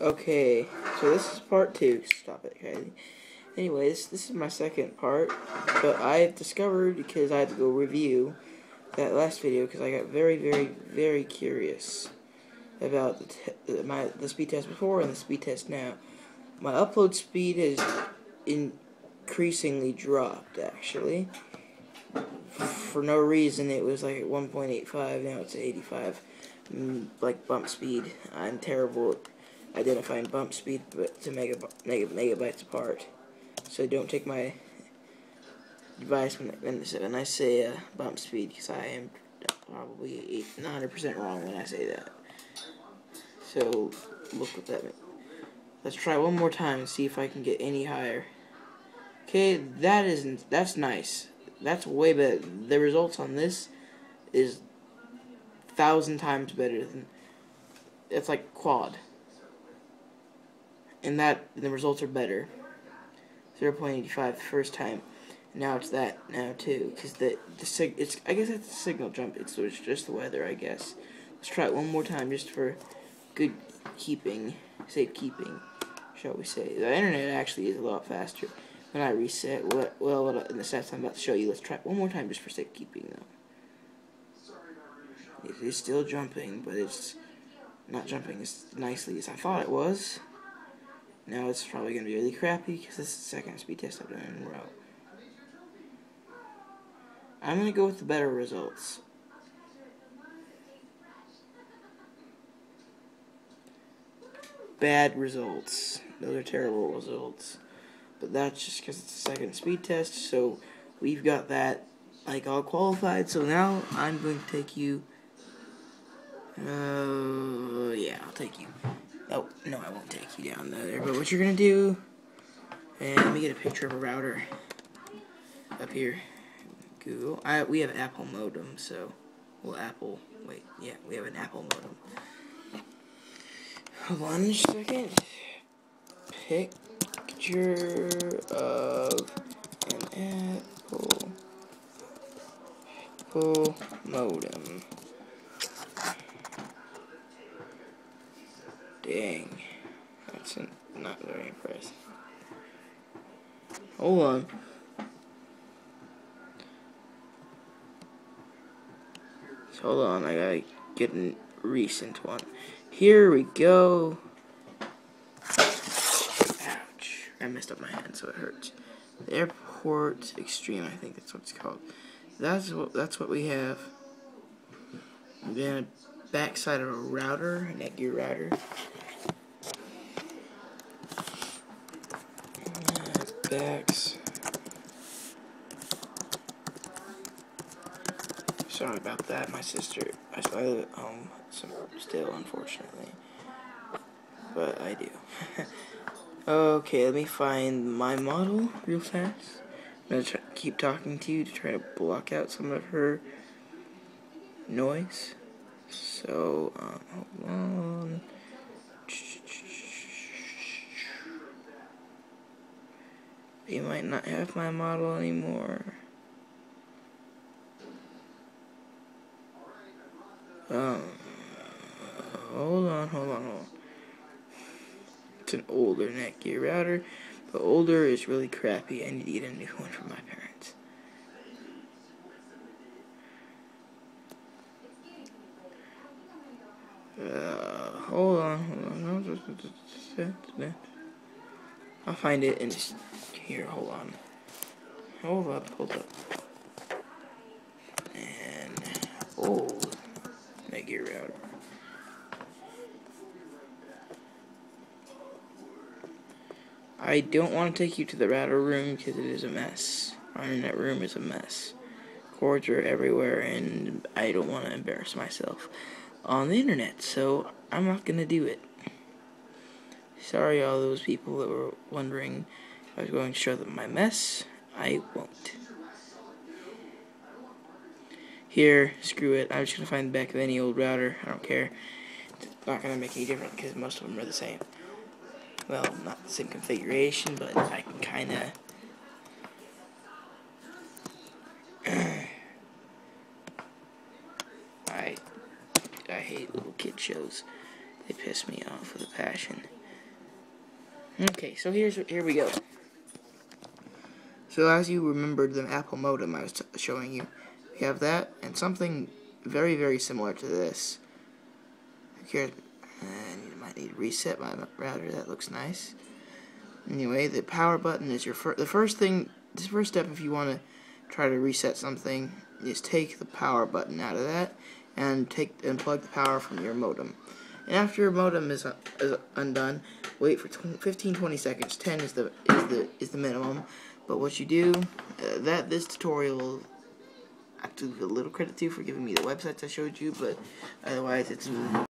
Okay, so this is part two. Stop it, Kylie. Anyways, this is my second part, but I discovered because I had to go review that last video because I got very, very, very curious about the my the speed test before and the speed test now. My upload speed has increasingly dropped, actually. For no reason, it was like 1.85, now it's 85. Mm, like bump speed. I'm terrible at identifying bump speed to mega, mega, megabytes apart. So don't take my advice when, when I say uh, bump speed, because I am probably 100% wrong when I say that. So, look what that means. Let's try one more time and see if I can get any higher. Okay, that isn't, that's nice. That's way better. The results on this is thousand times better than, it's like quad. And that, the results are better. 0.85 the first time. Now it's that now too, because the the sig it's I guess it's a signal jump. It's, it's just the weather, I guess. Let's try it one more time, just for good keeping, safekeeping, shall we say. The internet actually is a lot faster when I reset. Well, well in the stats I'm about to show you, let's try it one more time, just for safekeeping though. It is still jumping, but it's not jumping as nicely as I thought it was. Now it's probably going to be really crappy because this is the second speed test I've done in a row. I'm going to go with the better results. Bad results. Those are terrible results. But that's just because it's the second speed test, so we've got that like all qualified. So now I'm going to take you. Uh, yeah, I'll take you. Oh, no, I won't take you down there. But what you're going to do, and let me get a picture of a router up here. Google. I, we have Apple modem, so, well, Apple, wait, yeah, we have an Apple modem. Hold on second. Picture of an Apple, Apple modem. Dang. That's not very impressive. Hold on. So hold on, I gotta get a recent one. Here we go. Ouch. I messed up my hand so it hurts. Airport Extreme, I think that's what it's called. That's what that's what we have. then a backside of a router, a Netgear router. Sorry about that, my sister. I still live at home, still, unfortunately. But I do. okay, let me find my model real fast. I'm gonna keep talking to you to try to block out some of her noise. So, um, hold on. You might not have my model anymore. Um, hold on, hold on, hold on. It's an older Netgear router. The older is really crappy. I need to get a new one for my parents. Uh, hold on, hold on. I'll find it and just here, hold on. Hold up, hold up. And oh Netgear router. I don't want to take you to the router room because it is a mess. Our internet room is a mess. Cords are everywhere and I don't want to embarrass myself on the internet, so I'm not going to do it. Sorry, all those people that were wondering I was going to show them my mess. I won't. Here, screw it. I'm just going to find the back of any old router. I don't care. It's not going to make any difference because most of them are the same. Well, not the same configuration, but I can kind of... I, I hate little kid shows. They piss me off with a passion. Okay, so here's here we go. So as you remembered the Apple modem I was showing you, we have that and something very very similar to this. Here, I might need to reset my router. That looks nice. Anyway, the power button is your fir the first thing. The first step if you want to try to reset something is take the power button out of that and take and plug the power from your modem. And after your modem is, uh, is undone, wait for 15 20 seconds. 10 is the is the is the minimum. But what you do uh, that this tutorial I have to give a little credit to for giving me the websites I showed you, but otherwise it's